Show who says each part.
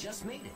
Speaker 1: just made it.